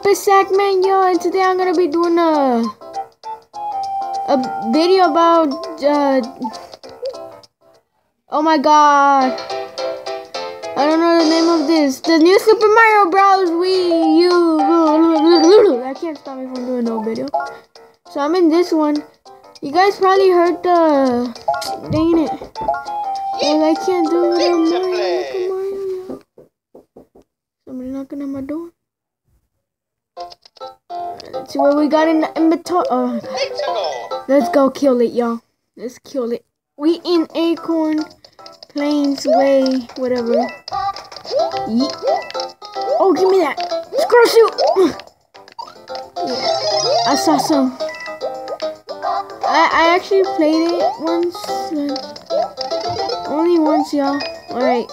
up? It's Zackman, yo, and today I'm gonna be doing a a video about uh oh my god, I don't know the name of this. The new Super Mario Bros. Wii U. I can't stop me from doing no video. So I'm in this one. You guys probably heard the dang it. Well, I can't do it Mario. At Mario. Somebody knocking on my door. Let's see what we got in the inventory. Oh. Let's go kill it, y'all. Let's kill it. We in Acorn Plains Way, whatever. Yeet. Oh, give me that. Squirrel suit. yeah, I saw some. I, I actually played it once. only once, y'all. Alright.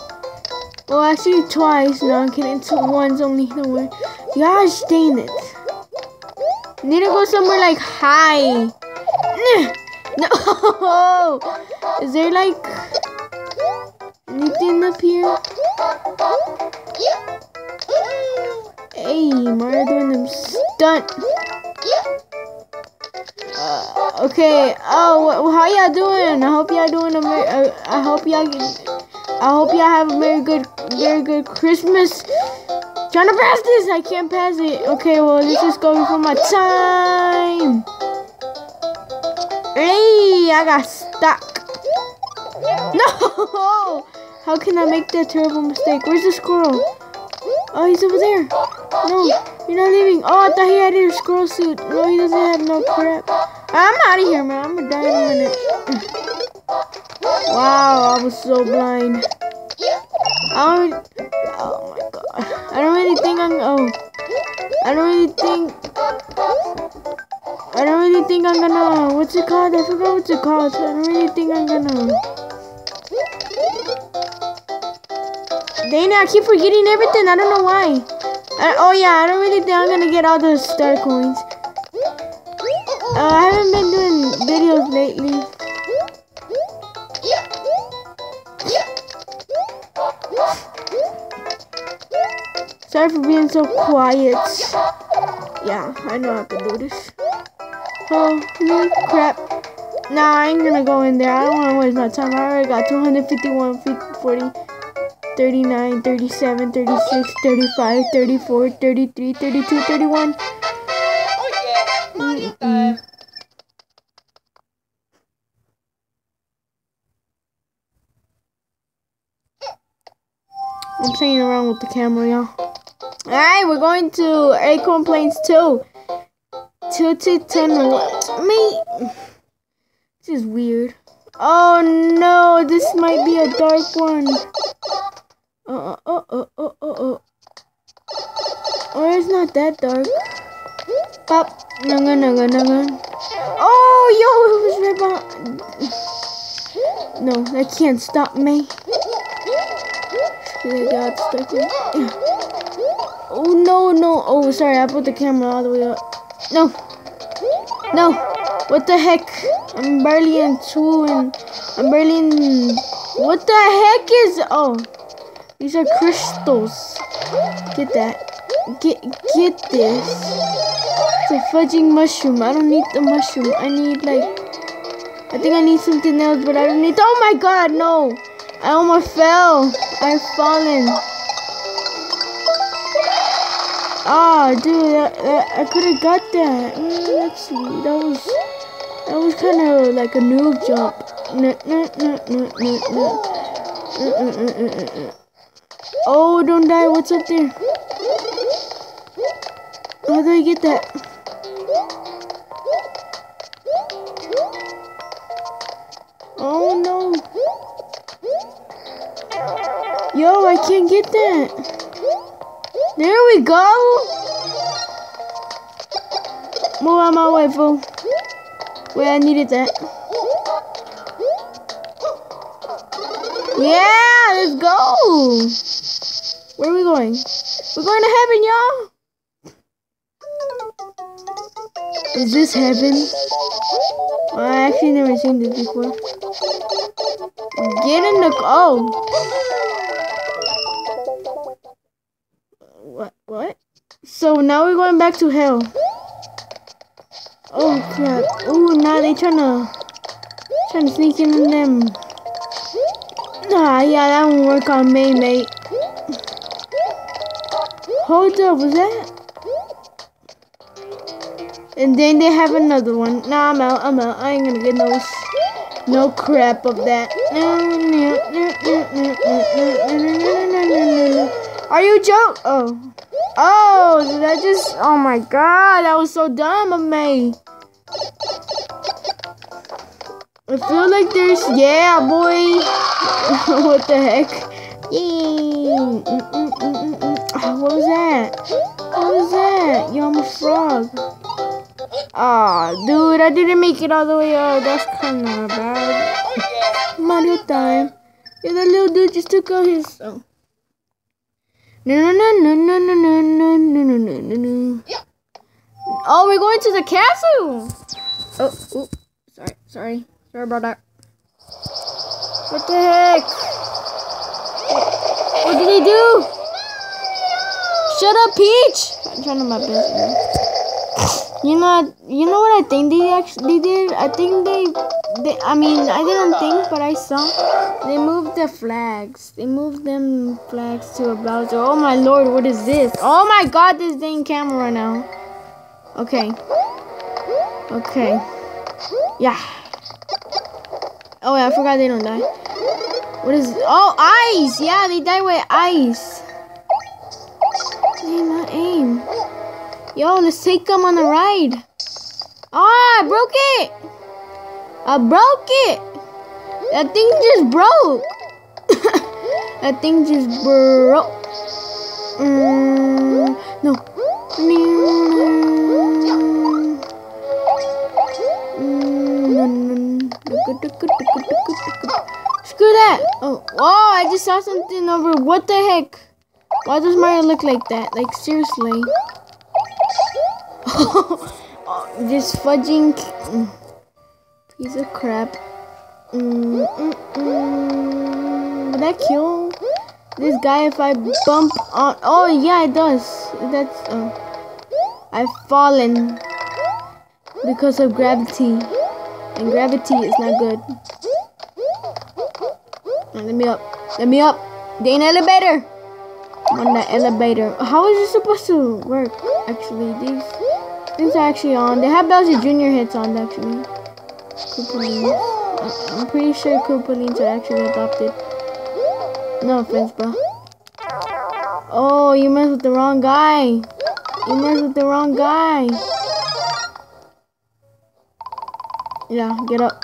Well, actually twice. No, I'm kidding. It's once only. Don't worry. Stay in it. Need to go somewhere like high. No. Is there like anything up here? Hey, Mario doing them stunt. Uh, okay. Oh, how y'all doing? I hope y'all doing a. Uh, I hope y'all. I hope y'all have a very good, very good Christmas. Trying to pass this, I can't pass it. Okay, well, this is going for my time. Hey, I got stuck. No! How can I make that terrible mistake? Where's the squirrel? Oh, he's over there. No, you're not leaving. Oh, I thought he had a squirrel suit. No, he doesn't have no crap. I'm out of here, man. I'm gonna die in a minute. wow, I was so blind. I oh. I don't really think I'm, oh. I don't really think, I don't really think I'm gonna, what's it called? I forgot what's it called. So I don't really think I'm gonna. Dana, I keep forgetting everything. I don't know why. I, oh yeah, I don't really think I'm gonna get all those star coins. Uh, I haven't been doing videos lately. Sorry for being so quiet. Yeah, I know how to do this. Oh, crap. Nah, I ain't gonna go in there. I don't wanna waste my time. I already got 251, 40, 39, 37, 36, 35, 34, 33, 32, 31. Mm -mm. I'm playing around with the camera, y'all. Alright, we're going to Acorn Plains 2. 2 to 10 Me. This is weird. Oh no, this might be a dark one. Uh uh uh uh uh uh. Oh, it's not that dark. Pop. Naga naga naga. Oh, yo, it was right behind. No, that can't stop me. I got stuck in. Oh no no! Oh sorry, I put the camera all the way up. No, no! What the heck? I'm barely in two and I'm barely in. What the heck is? Oh, these are crystals. Get that. Get get this. It's a fudging mushroom. I don't need the mushroom. I need like. I think I need something else, but I don't need. Oh my god, no! I almost fell. I've fallen. Ah, oh, dude, that, that, I could have got that. Mm, see. That was that was kind of like a noob jump. Oh, don't die. What's up there? How do I get that? Oh no. Yo, I can't get that. There we go. Move on my way, fool. I needed that. Yeah, let's go. Where are we going? We're going to heaven, y'all. Is this heaven? I actually never seen this before. Get in the oh. So now we're going back to hell. Oh crap. Oh, now they trying to trying to sneak in on them. Nah, yeah, that won't work on me, mate. Hold up, was that? And then they have another one. Nah, I'm out. I'm out. I ain't gonna get no no crap of that. Are you joke? Oh. Oh, did I just. Oh my god, that was so dumb of me. I feel like there's. Yeah, boy. what the heck? Yay. Mm -mm -mm what was that? What was that? Yo, I'm a frog. Ah, oh, dude, I didn't make it all the way up. That's kind of bad. Mario time. Yeah, that little dude just took out his. Oh. No, no, no, no, no, no, no, no, no, no, no, no. Oh, we're going to the castle. Oh, oh, sorry, sorry, sorry about that. What the heck? What did he do? Shut up, Peach. I'm trying to my business. You know, you know what I think they actually did? I think they, they, I mean, I didn't think, but I saw they moved the flags. They moved them flags to a Bowser. Oh my lord, what is this? Oh my god, this dang camera now. Okay. Okay. Yeah. Oh yeah, I forgot they don't die. What is? Oh, ice. Yeah, they die with ice. Yo, let's take them on a ride. Ah, oh, I broke it. I broke it. That thing just broke. that thing just broke. Mm, no. Screw that. Oh, whoa, I just saw something over. What the heck? Why does Mario look like that? Like, seriously. this fudging piece of crap. Mm, mm, mm. Would that kill this guy if I bump on? Oh yeah, it does. That's. Uh, I've fallen because of gravity, and gravity is not good. let me up. Let me up. The elevator. I'm on the elevator. How is this supposed to work? Actually, these. Things are actually on. They have Bowser Jr. hits on, actually. I'm pretty sure Koopalings are actually adopted. No offense, bro. Oh, you messed with the wrong guy. You messed with the wrong guy. Yeah, get up.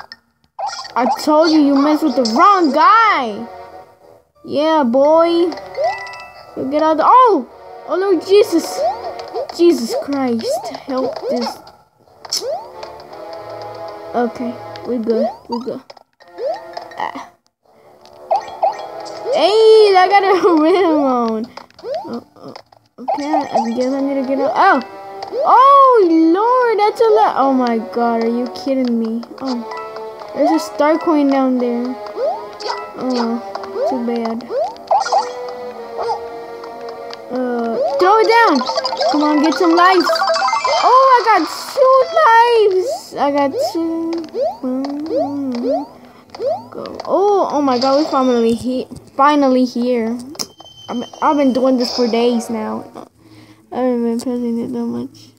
I told you you messed with the wrong guy. Yeah, boy. You get out. Oh! Oh, Lord Jesus. Jesus Christ, help this. Okay, we good, we good. Ah. Hey, I got a rhythm on. Oh, oh, okay, I guess I need to get out. Oh, oh Lord, that's a lot. Oh my God, are you kidding me? Oh, there's a star coin down there. Oh, too bad. Throw it down. Come on, get some life. Oh, I got two lives. I got two. Go. Oh, oh my God, we finally here. Finally here. i I've been doing this for days now. I haven't been pressing it that much.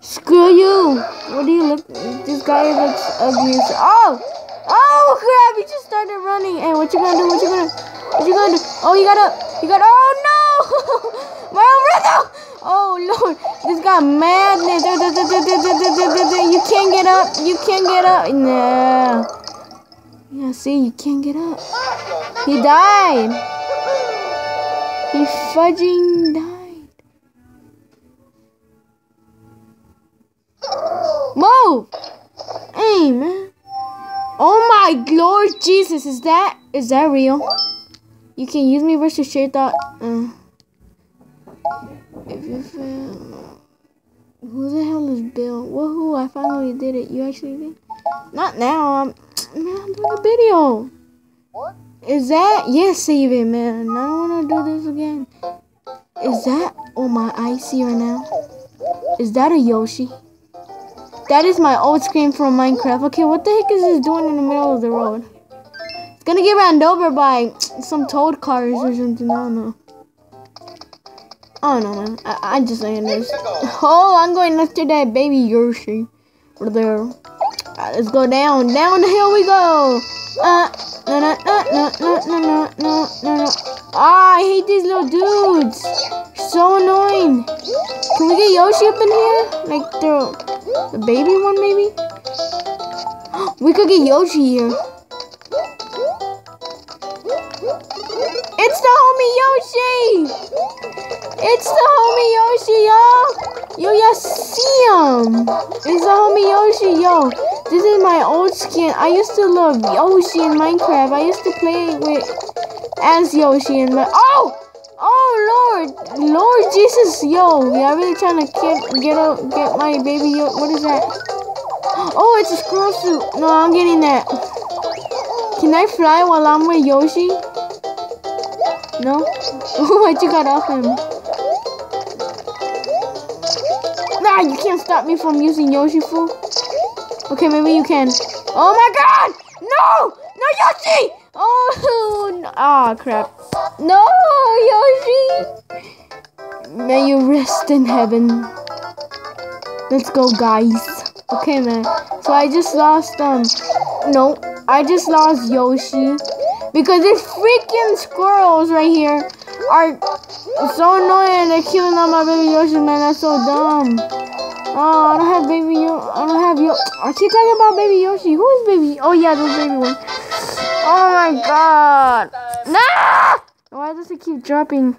Screw you! What do you look? This guy looks ugly. Oh! Oh crap! He just started running. And what you gonna do? What you gonna? What you gonna do? Oh, you gotta. You gotta. Oh no! My rhythm! Oh lord, this got madness. You can't get up. You can't get up. Nah. Yeah, see, you can't get up. He died. He fudging died. Move! Hey, man. Oh my lord Jesus, is that is that real? You can use me versus share thought. Uh. If you fail, who the hell is Bill? Woohoo! I finally did it. You actually did? Not now. I'm, man, I'm doing a video. What? Is that? Yes, save it, man. I don't want to do this again. Is that? Oh my, I see her now. Is that a Yoshi? That is my old screen from Minecraft. Okay, what the heck is this doing in the middle of the road? It's gonna get ran over by some toad cars or something. I don't know. I don't know, man. I, I just saying this. Oh, I'm going after that baby Yoshi. Over there. Right, let's go down. Down the hill we go. Uh, no, no, no, no, no, no, no, no, no. Ah, I hate these little dudes. So annoying. Can we get Yoshi up in here? Like the, the baby one, maybe? We could get Yoshi here. It's the homie Yoshi! It's the homie Yoshi, y'all! Yo, y'all see him! It's the homie Yoshi, yo! This is my old skin. I used to love Yoshi in Minecraft. I used to play with as Yoshi in my- Oh! Oh, Lord! Lord Jesus, yo! Y'all really trying to get, get, a, get my baby Yo- What is that? Oh, it's a squirrel suit. No, I'm getting that. Can I fly while I'm with Yoshi? No? What you got off him? Nah, you can't stop me from using Yoshi fool. Okay, maybe you can. Oh my god! No! No, Yoshi! Oh, no. ah, crap. No, Yoshi! May you rest in heaven. Let's go, guys. Okay, man. So I just lost, um, no, I just lost Yoshi. Because these freaking squirrels right here are so annoying. They're killing all my baby Yoshi, man. That's so dumb. Oh, I don't have baby Yo. I don't have Yo. Are keep talking about baby Yoshi. Who is baby? Oh yeah, those baby ones. Oh my god. Nah! Why does it keep dropping?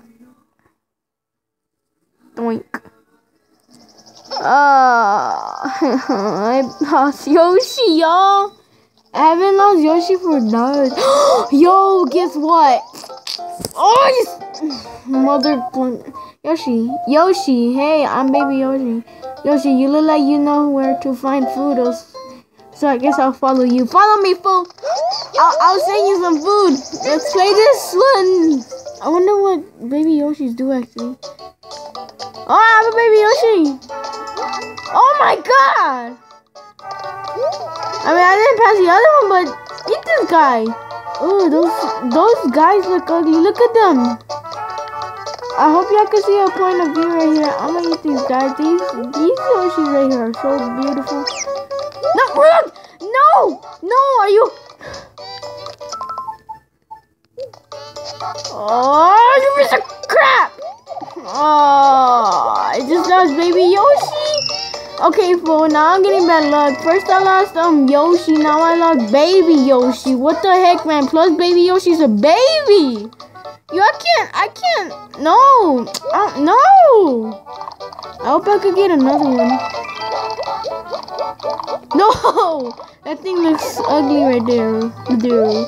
Doink. Uh, I lost Yoshi, y'all. I haven't lost Yoshi for days. Yo, guess what? Oh, you mother Yoshi, Yoshi. Hey, I'm baby Yoshi. Yoshi, you look like you know where to find food. So I guess I'll follow you. Follow me, fool. I'll, I'll send you some food. Let's play this one. I wonder what baby Yoshis do actually. Oh, I have a baby Yoshi. Oh my god. I mean, I didn't pass the other one, but eat this guy. Oh, those those guys look ugly. Look at them. I hope y'all can see a point of view right here. I'm gonna eat these guys. These these Yoshis right here are so beautiful. No, run! No! No, are you? Oh, you piece of crap! Oh, I just lost baby Yoshi. Okay, fool, now I'm getting bad luck. First I lost um Yoshi, now I lost baby Yoshi. What the heck, man? Plus baby Yoshi's a baby. Yo, I can't, I can't, no, uh, no. I hope I could get another one. No, that thing looks ugly right there. There.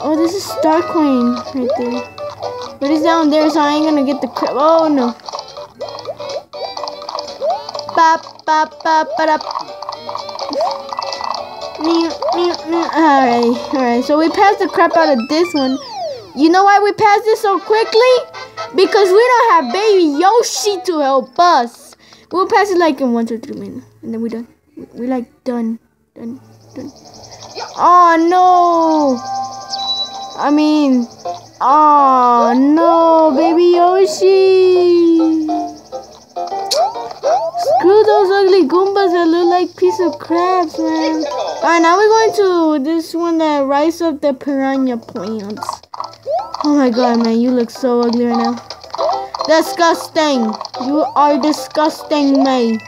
Oh, this is Star Coin right there. But it's down there, so I ain't gonna get the. Oh no. Bop, bop, bop, bop. Alright, alright. So we passed the crap out of this one. You know why we passed this so quickly? Because we don't have baby Yoshi to help us. We'll pass it like in one, minutes. And then we're done. We're like done. Done. Done. Oh no! I mean, oh no, baby Yoshi! Screw those ugly Goombas that look like piece of crabs, man. Alright, now we're going to this one that rise up the piranha plants. Oh my god, man, you look so ugly right now. Disgusting! You are disgusting, me.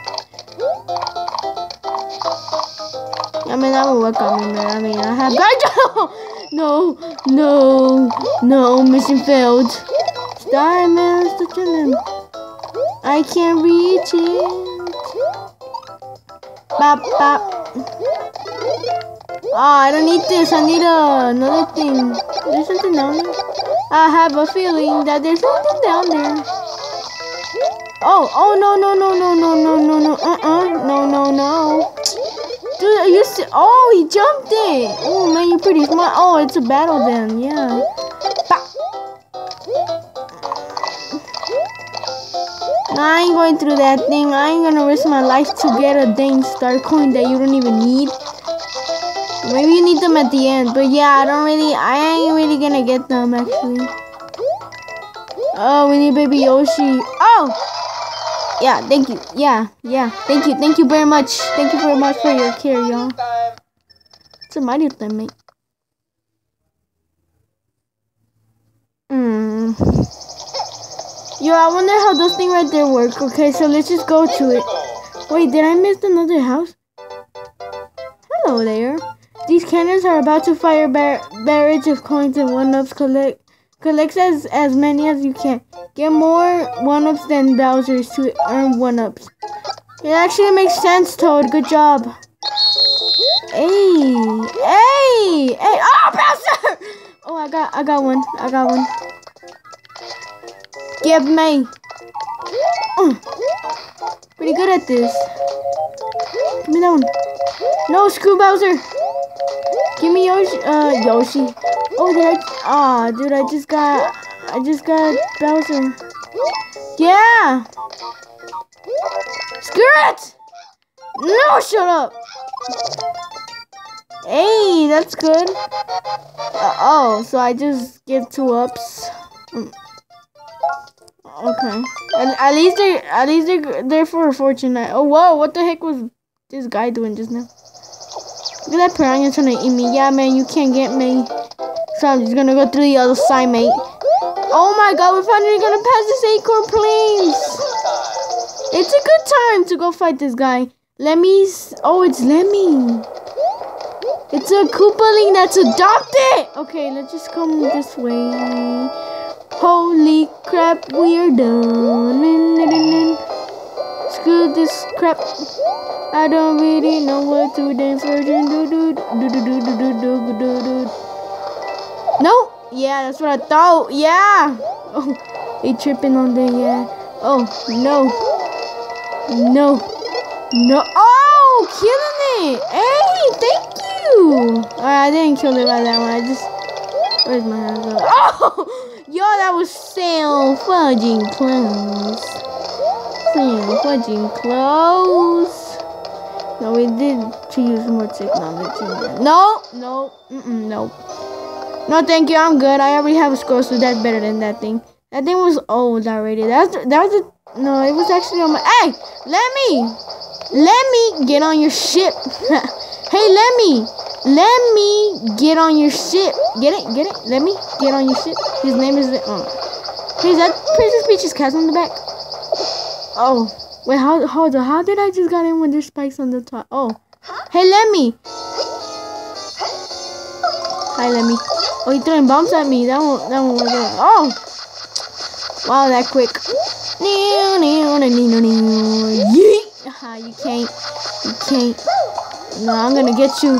I mean, that will work on me, man. I mean, I have guys. No, no, no, mission failed. Die, man. I can't reach it. Bop, bop. Oh, I don't need this. I need uh, another thing. There's something down there. I have a feeling that there's something down there. Oh, oh, no, no, no, no, no, no, no, no, uh-uh, no, no, no. Dude, you see, oh, he jumped it. Oh, man, you're pretty smart. Oh, it's a battle then, yeah. I ain't going through that thing. I ain't gonna risk my life to get a dang star coin that you don't even need. Maybe you need them at the end, but yeah, I don't really, I ain't really gonna get them actually. Oh, we need Baby Yoshi. Oh! Yeah, thank you. Yeah, yeah. Thank you. Thank you very much. Thank you very much for your care, y'all. It's a mighty thing, mate. Hmm. Yo, I wonder how those things right there work. Okay, so let's just go to it. Wait, did I miss another house? Hello there. These cannons are about to fire bar barrage of coins and one-ups. Collect collect as, as many as you can. Get more one-ups than Bowser's to earn one-ups. It actually makes sense, Toad. Good job. Hey, hey, hey! Oh, Bowser! Oh, I got, I got one. I got one. Give me. Uh, pretty good at this. Give me that one. No, screw Bowser. Give me Yoshi. Uh, Yoshi. Oh, did I? Ah, oh, dude, I just got. I just got Bowser. Yeah. Screw it. No, shut up. Hey, that's good. Uh, oh, so I just get two ups. Mm. Okay. And at least they're at least they're there for a fortune. Oh whoa! What the heck was this guy doing just now? Look at that piranha trying to eat me. Yeah, man, you can't get me. So I'm just gonna go through the other side, mate. Oh my god, we're finally gonna pass this acorn plains. It's a good time to go fight this guy. Lemmy's. Oh, it's Lemmy. It's a Koopaling that's adopted. Okay, let's just come this way. Holy crap, we're done. Screw this crap. I don't really know what to dance for. Do do do do do do do do do do. No. Yeah, that's what I thought. Yeah. Oh, he tripping on the yeah. Oh no. No. No. Oh, killing it. Hey, thank you. Alright, I didn't kill it by that one. I just. Where's my hand? Oh, yo, that was so fudging close. So fudging close. No, we did to use more technology. No, no, mm -mm, no. No, thank you. I'm good. I already have a score, so that's better than that thing. That thing was old already. That's that was a no. It was actually on my. Hey, let me, let me get on your ship. hey, let me, let me get on your ship. Get it, get it. Let me get on your ship. His name is. Oh. Hey, is that Princess Peach's castle in the back? Oh. Wait, how, hold on. How did I just got in when there's spikes on the top? Oh. Hey, Lemmy. Hi, Lemmy. Oh, he throwing bombs at me. That won't, that won't work out. Oh. Wow, that quick. Yeet. Ah, you can't. You can't. No, I'm gonna get you.